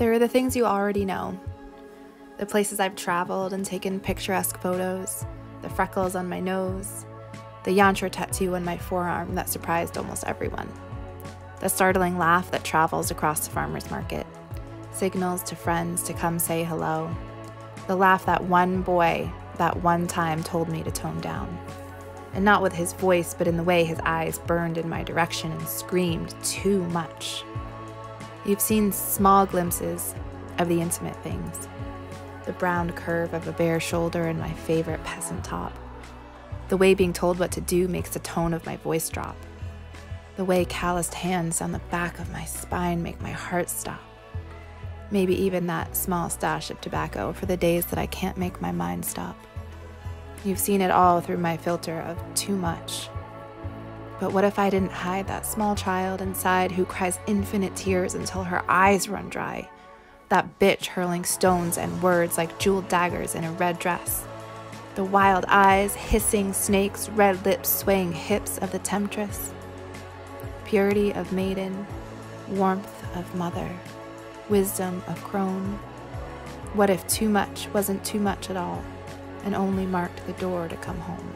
There are the things you already know. The places I've traveled and taken picturesque photos, the freckles on my nose, the yantra tattoo on my forearm that surprised almost everyone, the startling laugh that travels across the farmer's market, signals to friends to come say hello, the laugh that one boy that one time told me to tone down. And not with his voice, but in the way his eyes burned in my direction and screamed too much. You've seen small glimpses of the intimate things the brown curve of a bare shoulder and my favorite peasant top. The way being told what to do makes the tone of my voice drop. The way calloused hands on the back of my spine make my heart stop. Maybe even that small stash of tobacco for the days that I can't make my mind stop. You've seen it all through my filter of too much. But what if I didn't hide that small child inside who cries infinite tears until her eyes run dry? That bitch hurling stones and words like jeweled daggers in a red dress. The wild eyes, hissing snakes, red lips swaying hips of the temptress. Purity of maiden, warmth of mother, wisdom of crone. What if too much wasn't too much at all and only marked the door to come home?